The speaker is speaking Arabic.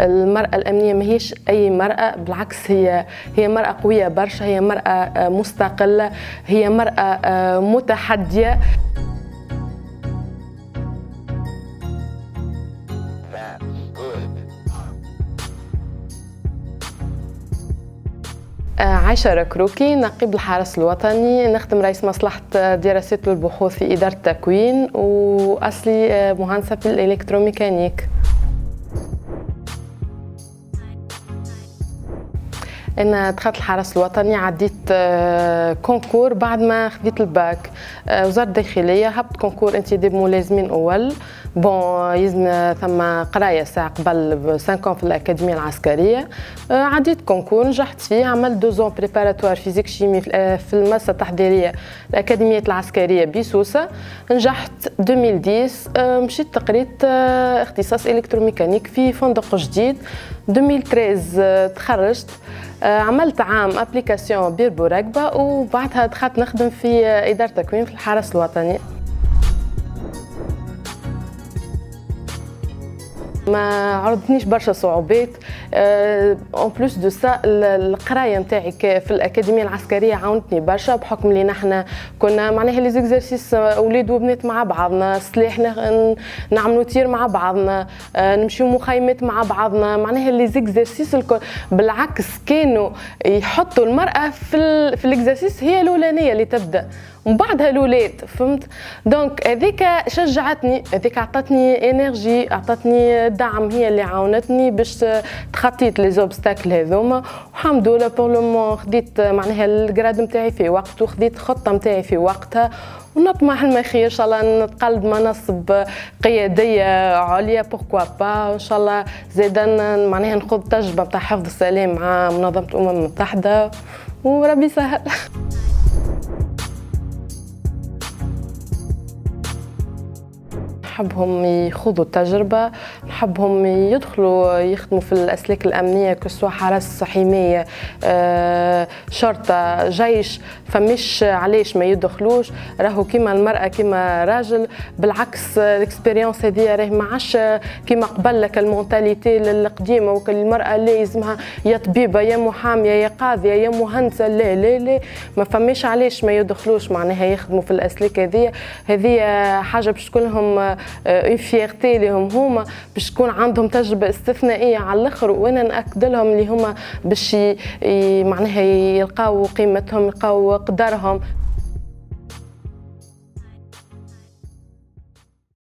المرأة الأمنية ماهيش أي مرأة بالعكس هي هي مرأة قوية برشا هي مرأة مستقلة هي مرأة متحدية. عايشة ركروكي نقيب الحرس الوطني نخدم رئيس مصلحة دراسات والبحوث في إدارة التكوين وأصلي مهندسة في الإلكتروميكانيك. أنا دخلت الحرس الوطني عديت concours بعد ما خديت الباك. وزارة الداخلية هبط concours انتداب ملازمين أول. bon يزن ثم قراية ساعة قبل 5 في الأكاديمية العسكرية. عديت concours نجحت فيه عملت deux ans préparatoire physique chimie في المسه التحضيرية الأكاديمية العسكرية بسوسة. نجحت 2010 مشيت قريت اختصاص électromécanique في فندق جديد. 2013 تخرجت عملت عام application بير بورقبة وبعدها دخلت نخدم في إدارة تكوين في الحرس الوطني. ما عرضتنيش برشا صعوبات. en plus de ça القراية نتاعي في الأكاديمية العسكرية عاونتني برشا بحكم اللي نحن كنا معناها les exercices أولاد وبنات مع بعضنا سلاح نعملوا tir مع بعضنا آه، نمشيو مخيمات مع بعضنا. معناها les exercices الكل بالعكس كانوا يحطوا المرأة في في ال exercice هي الأولانية اللي تبدأ. ومن بعدها الأولاد فهمت؟ donc هذيك شجعتني هذيك عطتني énergie عطتني دعم هي اللي عاونتني باش تخطيت les obstacles هذوما. والحمد لله pour le خديت معناها ال grade نتاعي في وقت وخديت خطه نتاعي في وقتها. ونطمح المخير إن شاء الله نتقلد مناصب قيادية عليا بوركوا با ان شاء الله زيدا معناها نخوض تجربة تاع حفظ السلام مع منظمة الأمم المتحدة. وربي سهل نحبهم يخوضوا التجربة نحبهم يدخلوا يخدموا في الأسلاك الأمنية كسوا حرس حماية آه، شرطة جيش. فمش علاش ما يدخلوش؟ راهو كيما المرأة كيما راجل. بالعكس ال expérience هذه راهي ما عادش كيما قبل لك ال mentalité القديمة وكل المرأة لازمها يا طبيبة يا محامية يا قاضية يا مهندسة. لا لا لا. ما فماش علاش ما يدخلوش معناها يخدموا في الأسلاك هذه هذه حاجة باش تكون لهم une fierté لهم هما باش تكون عندهم تجربة استثنائية على الآخر وأنا ناكد لهم اللي هما باش معناها يلقاو قيمتهم يلقاو قدرهم.